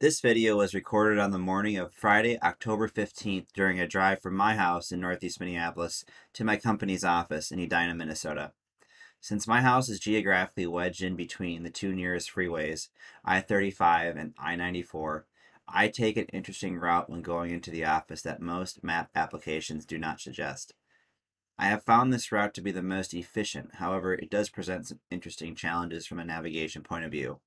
This video was recorded on the morning of Friday, October 15th during a drive from my house in northeast Minneapolis to my company's office in Edina, Minnesota. Since my house is geographically wedged in between the two nearest freeways, I-35 and I-94, I take an interesting route when going into the office that most map applications do not suggest. I have found this route to be the most efficient, however, it does present some interesting challenges from a navigation point of view.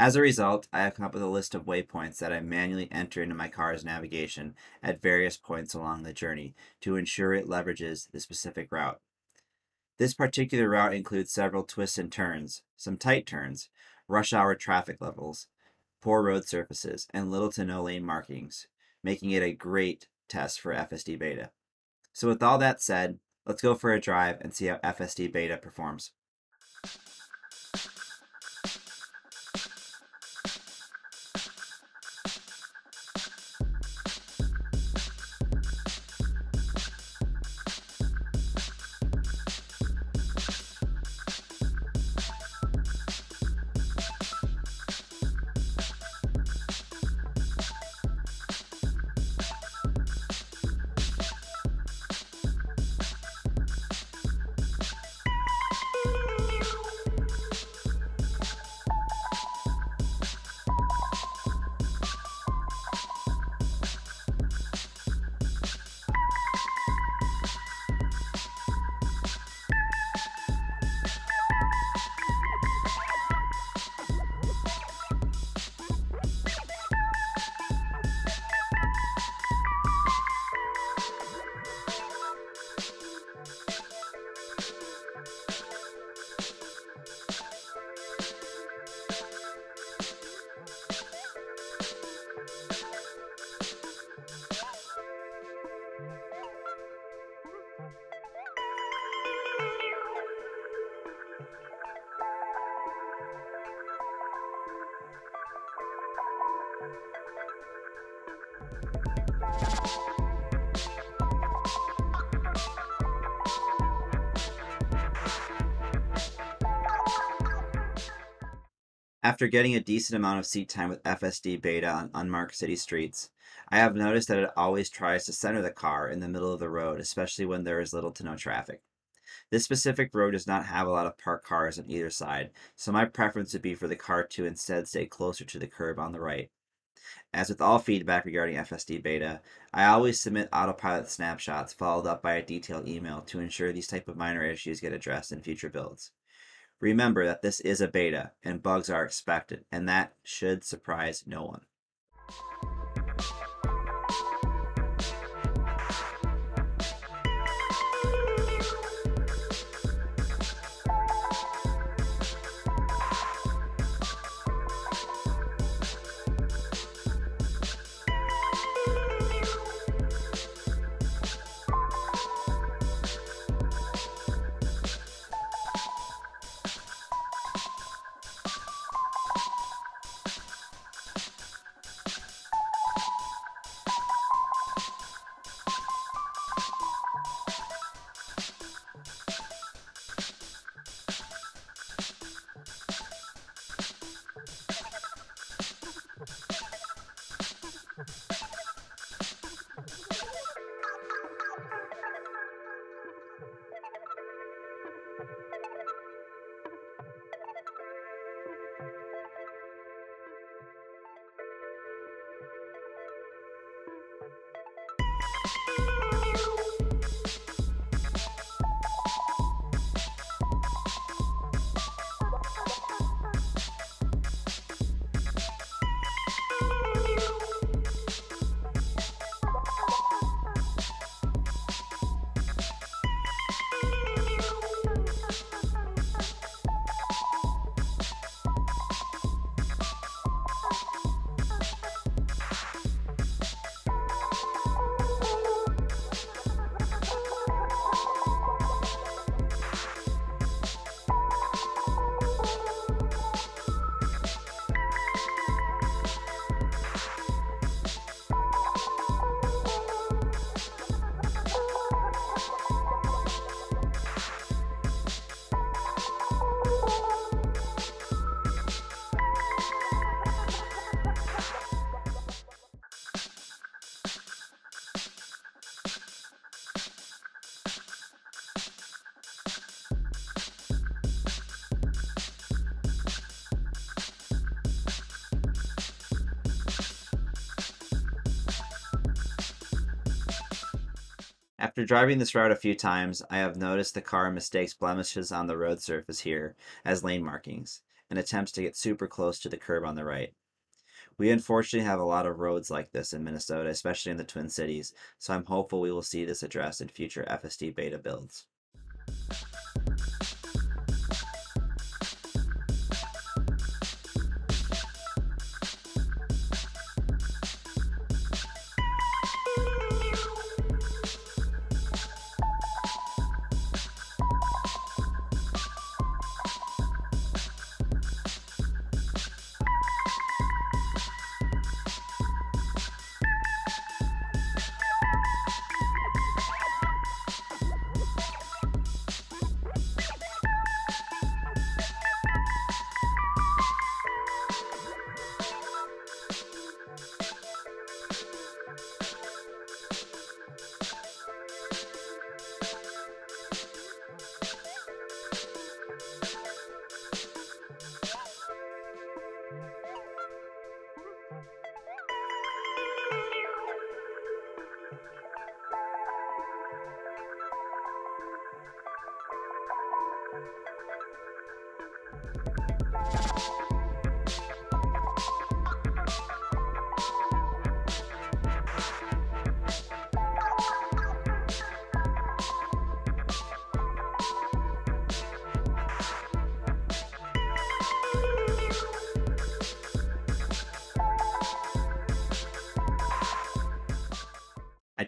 As a result, I have come up with a list of waypoints that I manually enter into my car's navigation at various points along the journey to ensure it leverages the specific route. This particular route includes several twists and turns, some tight turns, rush hour traffic levels, poor road surfaces, and little to no lane markings, making it a great test for FSD Beta. So with all that said, let's go for a drive and see how FSD Beta performs. After getting a decent amount of seat time with FSD beta on unmarked city streets, I have noticed that it always tries to center the car in the middle of the road, especially when there is little to no traffic. This specific road does not have a lot of parked cars on either side, so my preference would be for the car to instead stay closer to the curb on the right. As with all feedback regarding FSD beta, I always submit autopilot snapshots followed up by a detailed email to ensure these type of minor issues get addressed in future builds. Remember that this is a beta and bugs are expected, and that should surprise no one. After driving this route a few times, I have noticed the car mistakes blemishes on the road surface here as lane markings and attempts to get super close to the curb on the right. We unfortunately have a lot of roads like this in Minnesota, especially in the Twin Cities, so I'm hopeful we will see this addressed in future FSD beta builds.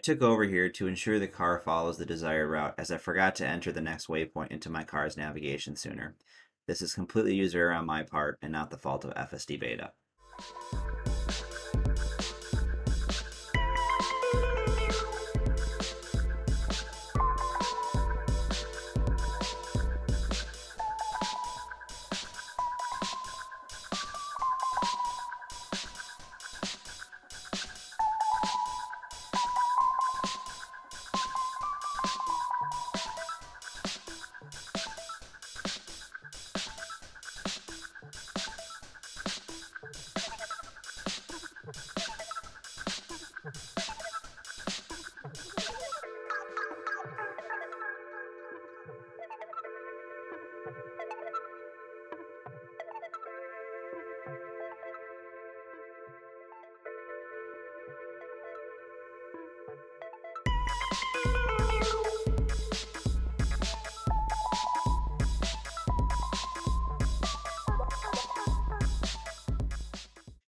Took over here to ensure the car follows the desired route as I forgot to enter the next waypoint into my car's navigation sooner. This is completely user error on my part and not the fault of FSD Beta.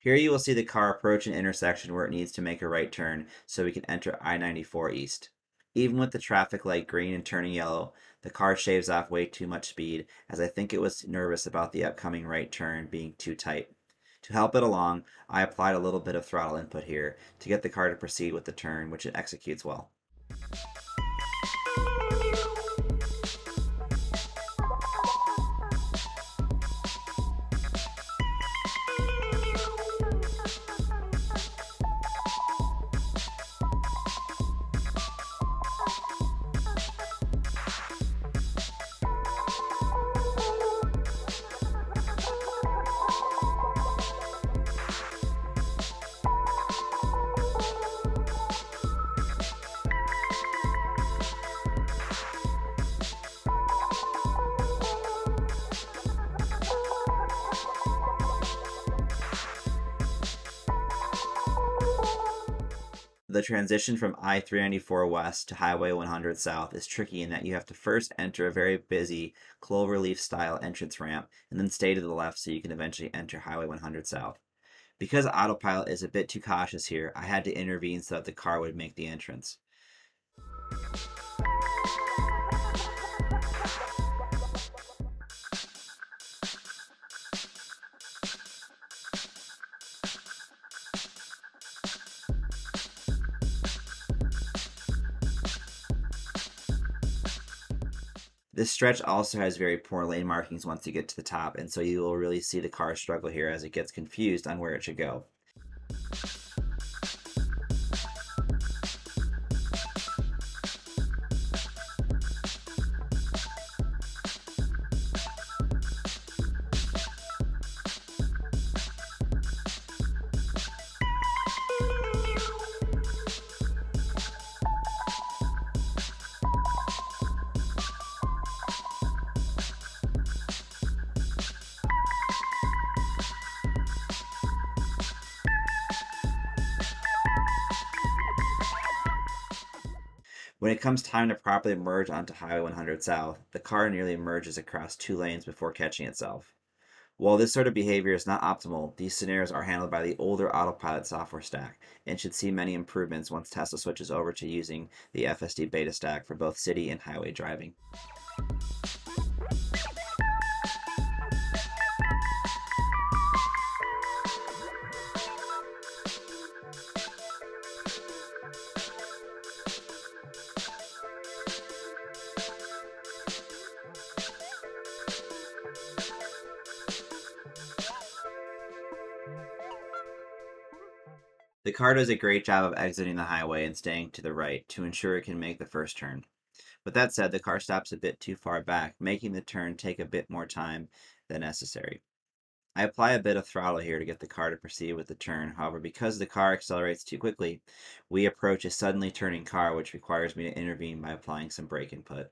Here you will see the car approach an intersection where it needs to make a right turn so we can enter I-94 East. Even with the traffic light green and turning yellow, the car shaves off way too much speed as I think it was nervous about the upcoming right turn being too tight. To help it along, I applied a little bit of throttle input here to get the car to proceed with the turn, which it executes well. The transition from I 394 West to Highway 100 South is tricky in that you have to first enter a very busy cloverleaf style entrance ramp and then stay to the left so you can eventually enter Highway 100 South. Because autopilot is a bit too cautious here, I had to intervene so that the car would make the entrance. This stretch also has very poor lane markings once you get to the top, and so you will really see the car struggle here as it gets confused on where it should go. When it comes time to properly merge onto Highway 100 South, the car nearly merges across two lanes before catching itself. While this sort of behavior is not optimal, these scenarios are handled by the older autopilot software stack and should see many improvements once Tesla switches over to using the FSD beta stack for both city and highway driving. The car does a great job of exiting the highway and staying to the right to ensure it can make the first turn. With that said, the car stops a bit too far back, making the turn take a bit more time than necessary. I apply a bit of throttle here to get the car to proceed with the turn. However, because the car accelerates too quickly, we approach a suddenly turning car, which requires me to intervene by applying some brake input.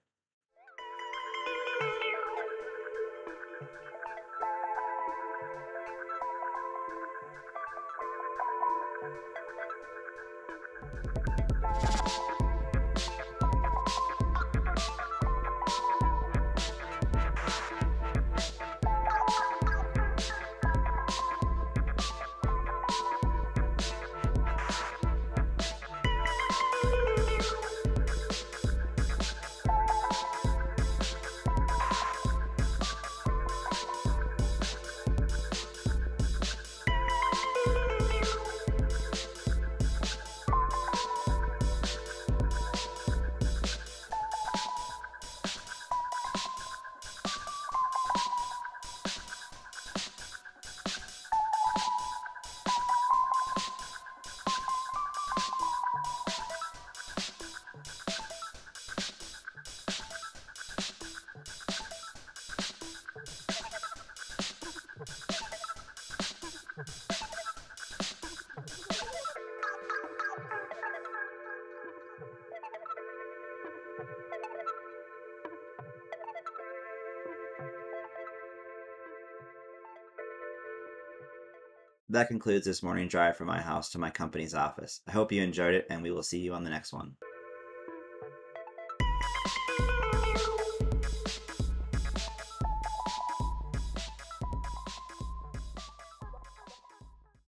That concludes this morning drive from my house to my company's office. I hope you enjoyed it, and we will see you on the next one.